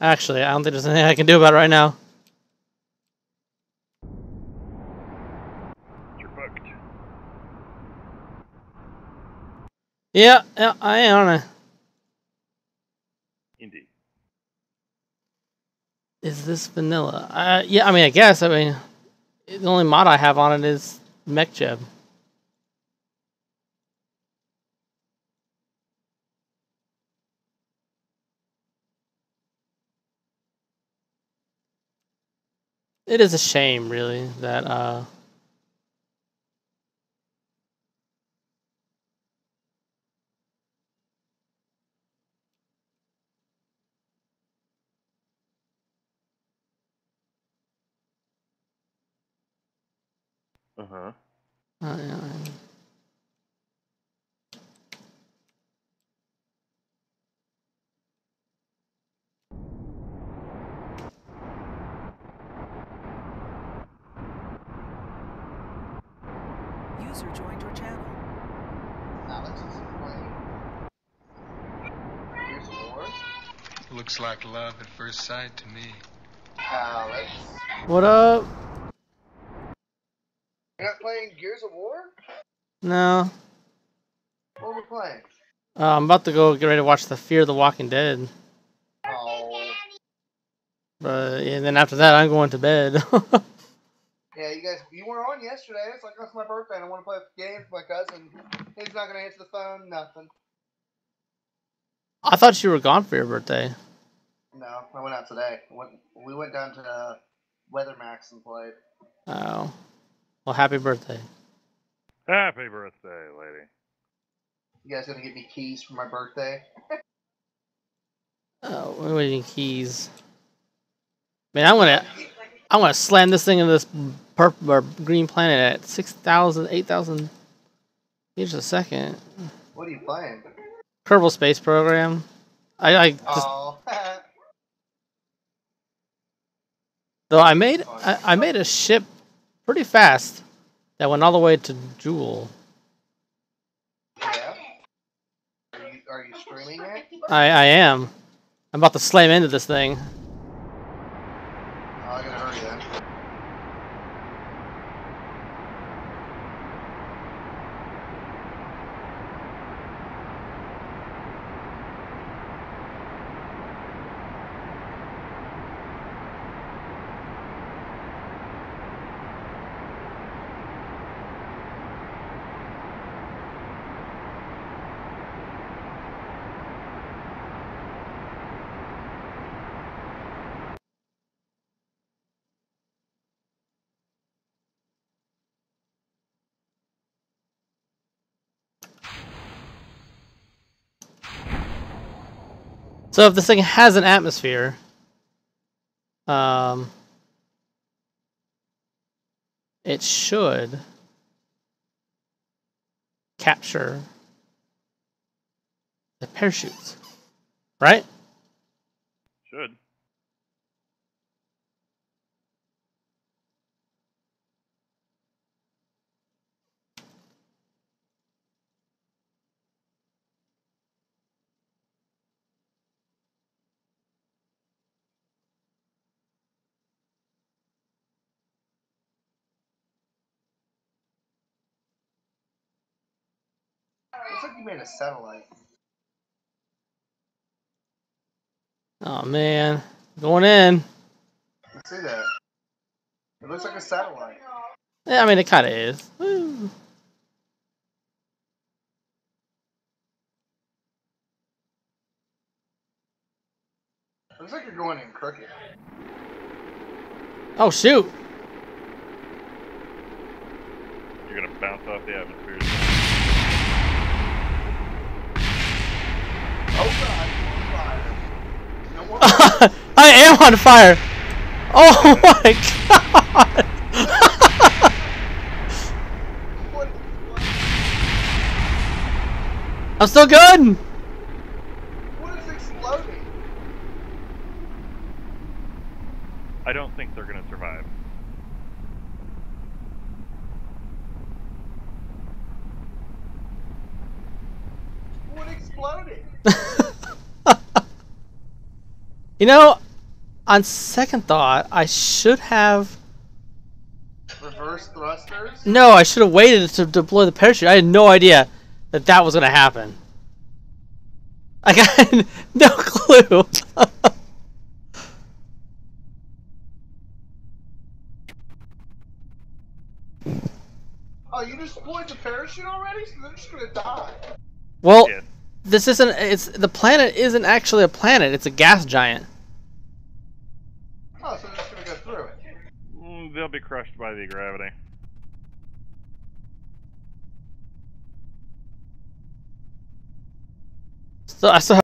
Actually, I don't think there's anything I can do about it right now. You're booked. Yeah, yeah, I am, aren't I? Indeed. Is this vanilla? Uh, yeah, I mean, I guess. I mean, the only mod I have on it is Mech MechJeb. It is a shame, really, that uh, Uh huh. uh, yeah, User joined your channel. Alex is playing Gears of War. Looks like love at first sight to me. Alex. what up? You're not playing Gears of War? No, What are we playing? uh, I'm about to go get ready to watch the Fear of the Walking Dead. Oh. But yeah, then after that, I'm going to bed. Yeah, you guys, you were on yesterday. It's like, that's my birthday and I want to play a game with my cousin. He's not going to answer the phone, nothing. I thought you were gone for your birthday. No, I went out today. Went, we went down to uh, Weathermax and played. Oh, well, happy birthday. Happy birthday, lady. You guys going to give me keys for my birthday? Oh, we're waiting keys. Man, I'm gonna, I'm gonna slam this thing into this purple or green planet at 6,000, 8,000 meters a second. What are you playing? Kerbal Space Program. I, I just, Oh. though I made, oh, I, I made a ship pretty fast that went all the way to Jool. yeah? Are you, are you streaming it? I, I am. I'm about to slam into this thing. Oh, I gotta hurry then. So if this thing has an atmosphere, um, it should capture the parachutes, right? Should. Like you made a satellite. Oh man, going in. I see that. It looks like a satellite. Yeah, I mean it kind of is. Woo. Looks like you're going in crooked. Oh shoot! You're gonna bounce off the atmosphere. Oh god, you're on fire. No more I am on fire. Oh my god! what, what, I'm still good. what is exploding? I don't think they're gonna survive. What exploded? You know, on second thought, I should have. Reverse thrusters. No, I should have waited to deploy the parachute. I had no idea that that was gonna happen. I got no clue. Oh, you just deployed the parachute already? So they're just gonna die. well, Yes. This isn't. It's the planet isn't actually a planet. It's a gas giant. Oh, so they're just gonna go through it. Mm, they'll be crushed by the gravity. So I still